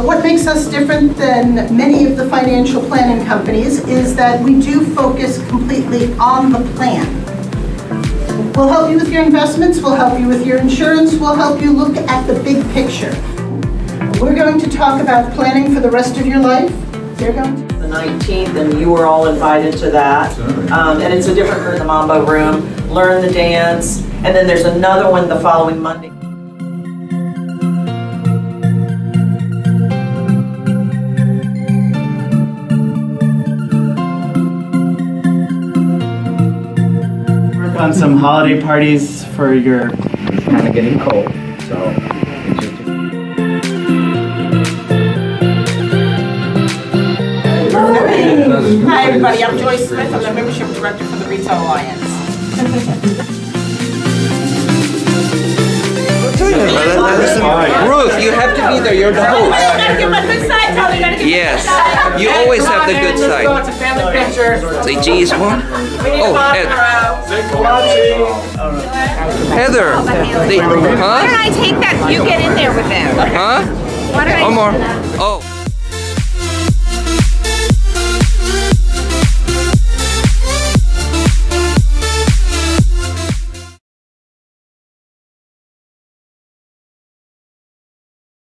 makes us different than many of the financial planning companies is that we do focus completely on the plan. We'll help you with your investments, we'll help you with your insurance, we'll help you look at the big picture. We're going to talk about planning for the rest of your life. They're going to. the 19th, and you were all invited to that. Um, And it's a different group in the Mambo Room, learn the dance, and then there's another one the following Monday. On some holiday parties for your kind of getting cold. So Hi, everybody. I'm Joyce Smith. I'm the membership director for the Retail Alliance. Ruth, you have to be there. You're the host. I gotta get my good side, Tony. Gotta get Yes. My good side. You always have the good Let's go. side. It's a family picture. Say geez, what? Oh, a Ed. Heather. They, Why don't? I take that? You get in there with them. Huh? Why don't I? One more. Oh.